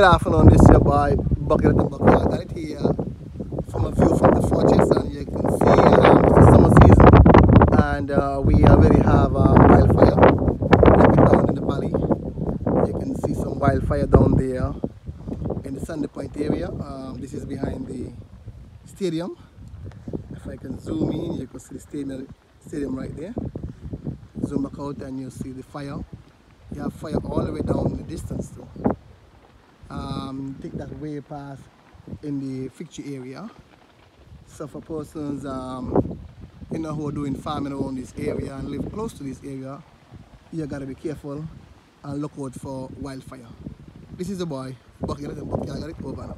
Good afternoon, this is your boy Buckie the. I got it here from a view from the fortress and you can see um, it's the summer season and uh, we already have uh, wildfire down in the valley. You can see some wildfire down there in the Sandy Point area. Um, this is behind the stadium. If I can zoom in, you can see the stadium, stadium right there. Zoom back out and you see the fire. You have fire all the way down in the distance um, take that way past in the Fig Tree area. So for persons um, you know who are doing farming around this area and live close to this area, you gotta be careful and look out for wildfire. This is the boy, Buckie, Buckie, I got it over now.